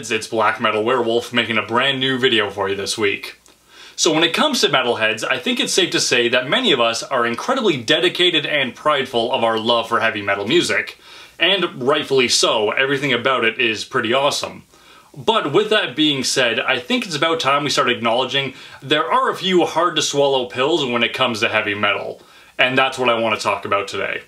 metalheads, it's Black Metal Werewolf making a brand new video for you this week. So when it comes to metalheads, I think it's safe to say that many of us are incredibly dedicated and prideful of our love for heavy metal music. And rightfully so, everything about it is pretty awesome. But with that being said, I think it's about time we start acknowledging there are a few hard to swallow pills when it comes to heavy metal. And that's what I want to talk about today.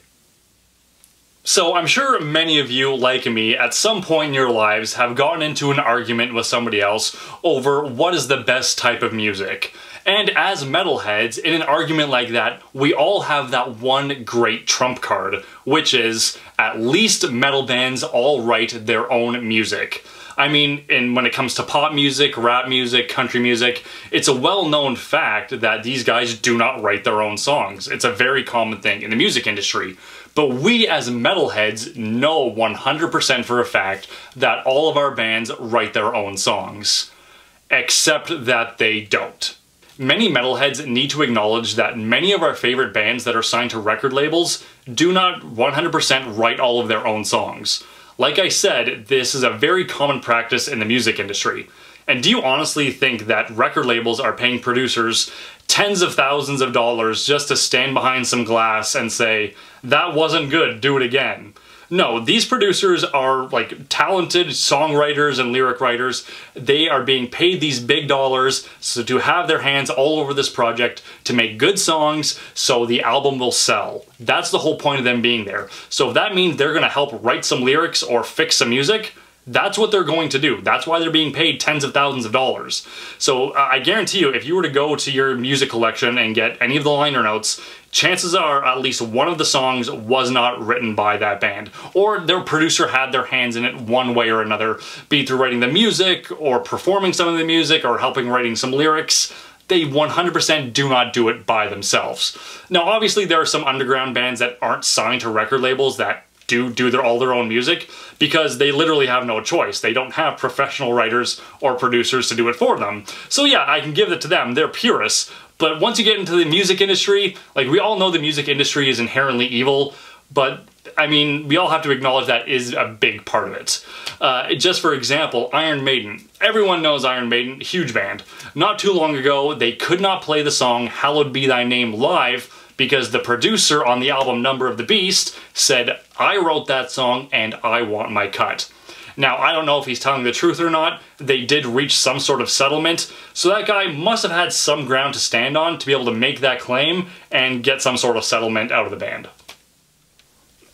So I'm sure many of you, like me, at some point in your lives have gotten into an argument with somebody else over what is the best type of music. And as metalheads, in an argument like that, we all have that one great trump card, which is at least metal bands all write their own music. I mean, and when it comes to pop music, rap music, country music, it's a well-known fact that these guys do not write their own songs. It's a very common thing in the music industry. But we as metalheads know 100% for a fact that all of our bands write their own songs. Except that they don't. Many metalheads need to acknowledge that many of our favorite bands that are signed to record labels do not 100% write all of their own songs. Like I said, this is a very common practice in the music industry. And do you honestly think that record labels are paying producers tens of thousands of dollars just to stand behind some glass and say, that wasn't good, do it again? No, these producers are like talented songwriters and lyric writers. They are being paid these big dollars so to have their hands all over this project to make good songs so the album will sell. That's the whole point of them being there. So if that means they're gonna help write some lyrics or fix some music, that's what they're going to do. That's why they're being paid tens of thousands of dollars. So uh, I guarantee you, if you were to go to your music collection and get any of the liner notes, chances are at least one of the songs was not written by that band. Or their producer had their hands in it one way or another, be it through writing the music, or performing some of the music, or helping writing some lyrics they 100% do not do it by themselves. Now, obviously, there are some underground bands that aren't signed to record labels that do do their all their own music because they literally have no choice. They don't have professional writers or producers to do it for them. So yeah, I can give it to them. They're purists. But once you get into the music industry, like we all know the music industry is inherently evil, but I mean, we all have to acknowledge that is a big part of it. Uh, just for example, Iron Maiden. Everyone knows Iron Maiden, huge band. Not too long ago, they could not play the song Hallowed Be Thy Name live because the producer on the album Number of the Beast said, I wrote that song and I want my cut. Now, I don't know if he's telling the truth or not. They did reach some sort of settlement, so that guy must have had some ground to stand on to be able to make that claim and get some sort of settlement out of the band.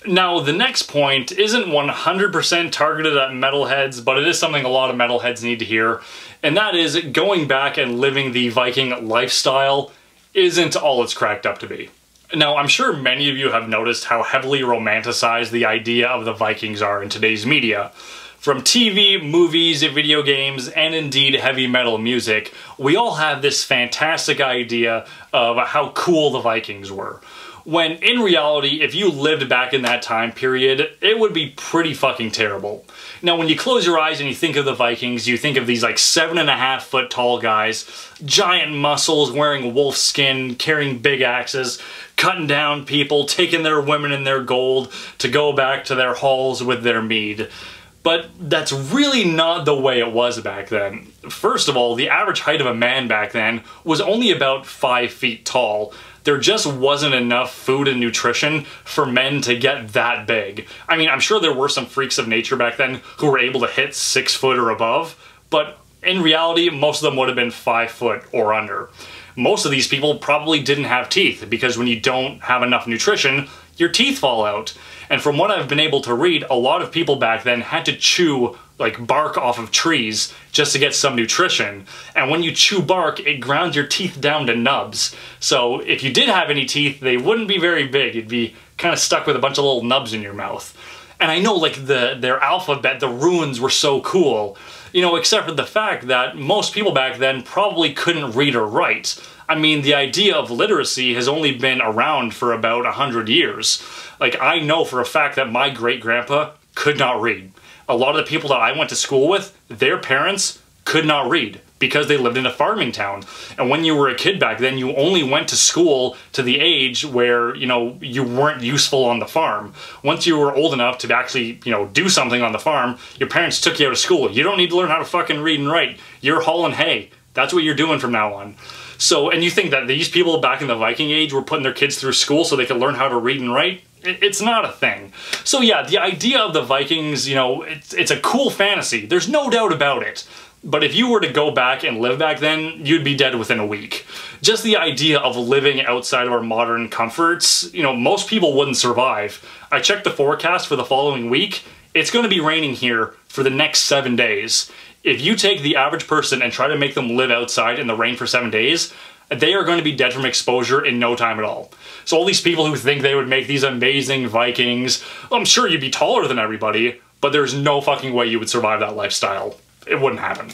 Now, the next point isn't 100% targeted at metalheads, but it is something a lot of metalheads need to hear, and that is going back and living the Viking lifestyle isn't all it's cracked up to be. Now, I'm sure many of you have noticed how heavily romanticized the idea of the Vikings are in today's media. From TV, movies, video games, and indeed heavy metal music, we all have this fantastic idea of how cool the Vikings were. When in reality, if you lived back in that time period, it would be pretty fucking terrible. Now, when you close your eyes and you think of the Vikings, you think of these like seven and a half foot tall guys, giant muscles, wearing wolf skin, carrying big axes, cutting down people, taking their women and their gold to go back to their halls with their mead. But that's really not the way it was back then. First of all, the average height of a man back then was only about five feet tall, there just wasn't enough food and nutrition for men to get that big. I mean, I'm sure there were some freaks of nature back then who were able to hit six foot or above, but in reality, most of them would have been five foot or under. Most of these people probably didn't have teeth because when you don't have enough nutrition, your teeth fall out. And from what I've been able to read, a lot of people back then had to chew like bark off of trees just to get some nutrition. And when you chew bark, it grounds your teeth down to nubs. So if you did have any teeth, they wouldn't be very big. You'd be kind of stuck with a bunch of little nubs in your mouth. And I know like the their alphabet, the runes were so cool, you know, except for the fact that most people back then probably couldn't read or write. I mean, the idea of literacy has only been around for about a hundred years. Like, I know for a fact that my great-grandpa could not read a lot of the people that I went to school with, their parents could not read. because they lived in a farming town. And when you were a kid back then, you only went to school to the age where, you know, you weren't useful on the farm. Once you were old enough to actually, you know, do something on the farm, your parents took you out of school. You don't need to learn how to fucking read and write. You're hauling hay. That's what you're doing from now on. So, and you think that these people back in the Viking age were putting their kids through school so they could learn how to read and write? It's not a thing. So yeah, the idea of the Vikings, you know, it's, it's a cool fantasy. There's no doubt about it. But if you were to go back and live back then, you'd be dead within a week. Just the idea of living outside of our modern comforts, you know, most people wouldn't survive. I checked the forecast for the following week. It's going to be raining here for the next seven days. If you take the average person and try to make them live outside in the rain for seven days, they are going to be dead from exposure in no time at all. So all these people who think they would make these amazing Vikings, I'm sure you'd be taller than everybody, but there's no fucking way you would survive that lifestyle it wouldn't happen.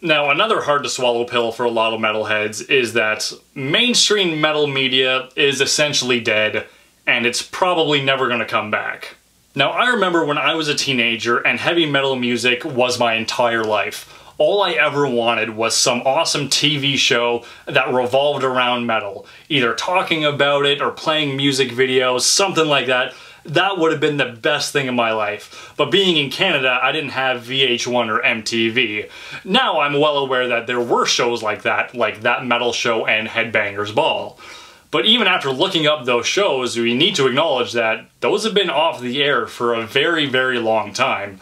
Now, another hard to swallow pill for a lot of metalheads is that mainstream metal media is essentially dead, and it's probably never going to come back. Now, I remember when I was a teenager and heavy metal music was my entire life. All I ever wanted was some awesome TV show that revolved around metal, either talking about it or playing music videos, something like that that would have been the best thing in my life. But being in Canada, I didn't have VH1 or MTV. Now I'm well aware that there were shows like that, like That Metal Show and Headbangers Ball. But even after looking up those shows, we need to acknowledge that those have been off the air for a very, very long time.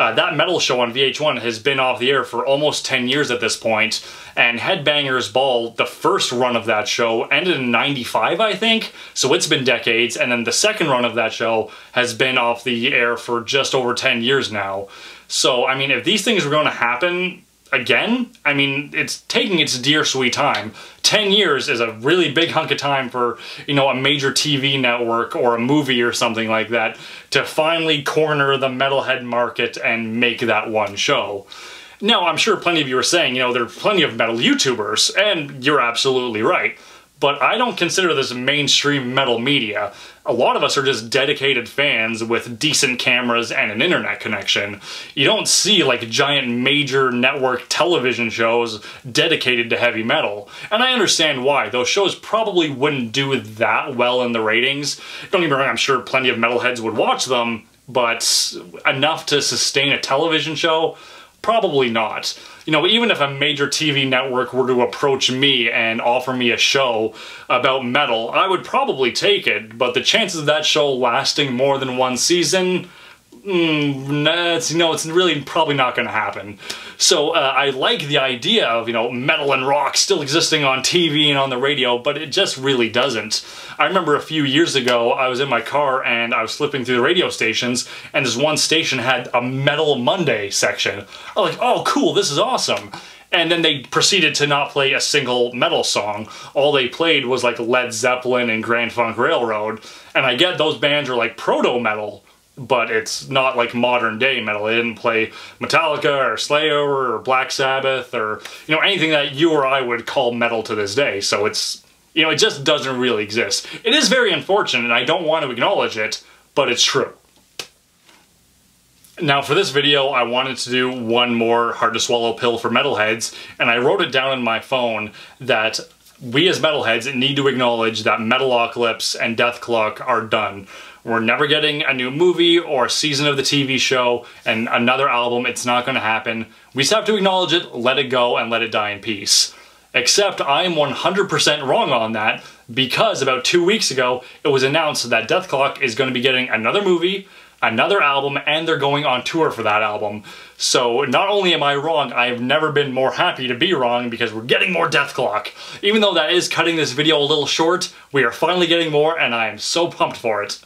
Uh, that metal show on VH1 has been off the air for almost 10 years at this point, and Headbangers Ball, the first run of that show, ended in 95, I think, so it's been decades, and then the second run of that show has been off the air for just over 10 years now. So, I mean, if these things were going to happen, again, I mean, it's taking its dear sweet time. 10 years is a really big hunk of time for, you know, a major TV network or a movie or something like that to finally corner the metalhead market and make that one show. Now, I'm sure plenty of you are saying, you know, there are plenty of metal YouTubers, and you're absolutely right but I don't consider this mainstream metal media. A lot of us are just dedicated fans with decent cameras and an internet connection. You don't see like giant major network television shows dedicated to heavy metal. And I understand why. Those shows probably wouldn't do that well in the ratings. Don't get me wrong, I'm sure plenty of metalheads would watch them, but enough to sustain a television show? Probably not. You know, even if a major TV network were to approach me and offer me a show about metal, I would probably take it, but the chances of that show lasting more than one season, mm, it's, know, it's really probably not going to happen. So uh, I like the idea of, you know, metal and rock still existing on TV and on the radio, but it just really doesn't. I remember a few years ago, I was in my car and I was flipping through the radio stations, and this one station had a Metal Monday section. I was like, oh, cool, this is awesome. And then they proceeded to not play a single metal song. All they played was like Led Zeppelin and Grand Funk Railroad. And I get those bands are like proto-metal, but it's not like modern day metal. They didn't play Metallica or Slayer or Black Sabbath or, you know, anything that you or I would call metal to this day. So it's, you know, it just doesn't really exist. It is very unfortunate and I don't want to acknowledge it, but it's true. Now for this video, I wanted to do one more hard to swallow pill for metalheads, and I wrote it down in my phone that we as metalheads need to acknowledge that Metalocalypse and Dethklok are done. We're never getting a new movie or a season of the TV show and another album. It's not going to happen. We just have to acknowledge it, let it go, and let it die in peace. Except I am 100% wrong on that because about two weeks ago it was announced that Dethklok is going to be getting another movie, another album, and they're going on tour for that album. So not only am I wrong, I have never been more happy to be wrong because we're getting more Dethklok. Even though that is cutting this video a little short, we are finally getting more and I am so pumped for it.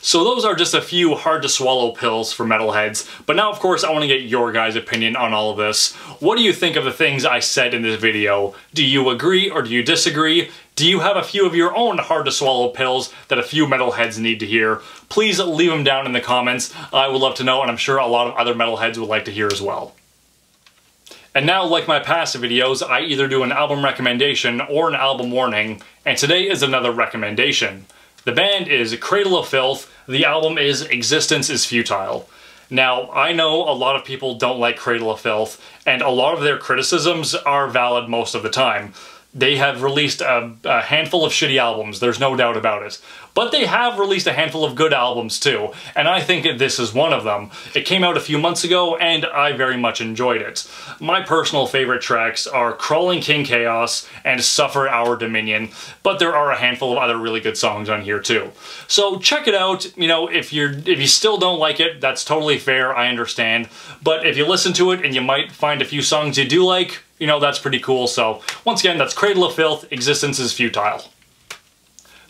So those are just a few hard to swallow pills for metalheads, but now of course I want to get your guys' opinion on all of this. What do you think of the things I said in this video? Do you agree or do you disagree? Do you have a few of your own hard to swallow pills that a few metalheads need to hear? Please leave them down in the comments. I would love to know and I'm sure a lot of other metalheads would like to hear as well. And now, like my past videos, I either do an album recommendation or an album warning, and today is another recommendation. The band is Cradle of Filth, the album is Existence is Futile. Now, I know a lot of people don't like Cradle of Filth, and a lot of their criticisms are valid most of the time. They have released a, a, handful of shitty albums, there's no doubt about it. But they have released a handful of good albums too, and I think this is one of them. It came out a few months ago, and I very much enjoyed it. My personal favorite tracks are Crawling King Chaos and Suffer Our Dominion, but there are a handful of other really good songs on here too. So check it out, you know, if you're if you still don't like it, that's totally fair, I understand. But if you listen to it and you might find a few songs you do like, you know, that's pretty cool. So once again, that's Cradle of Filth, Existence is Futile.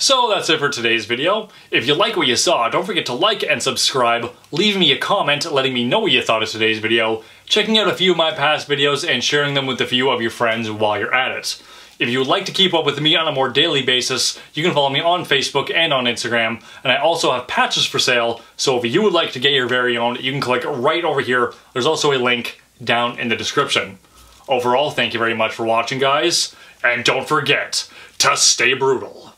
So that's it for today's video. If you like what you saw, don't forget to like and subscribe, leave me a comment letting me know what you thought of today's video, checking out a few of my past videos and sharing them with a few of your friends while you're at it. If you would like to keep up with me on a more daily basis, you can follow me on Facebook and on Instagram, and I also have patches for sale, so if you would like to get your very own, you can click right over here. There's also a link down in the description. Overall, thank you very much for watching, guys, and don't forget to stay brutal.